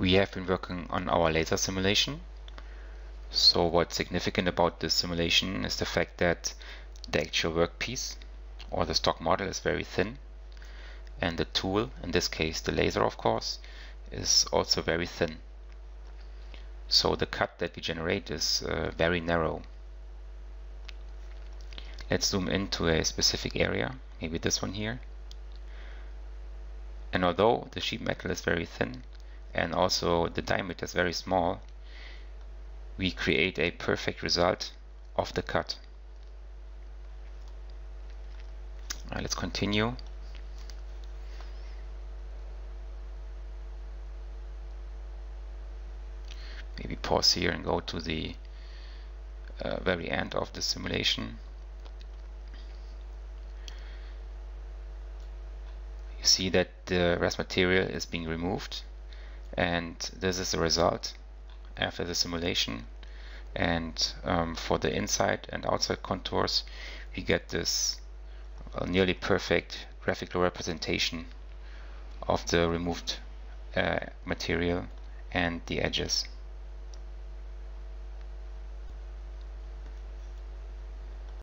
We have been working on our laser simulation. So what's significant about this simulation is the fact that the actual workpiece or the stock model is very thin and the tool, in this case the laser of course, is also very thin. So the cut that we generate is uh, very narrow. Let's zoom into a specific area, maybe this one here. And although the sheet metal is very thin and also the diameter is very small, we create a perfect result of the cut. Right, let's continue. Maybe pause here and go to the uh, very end of the simulation. You see that the rest material is being removed and this is the result after the simulation and um, for the inside and outside contours we get this well, nearly perfect graphical representation of the removed uh, material and the edges.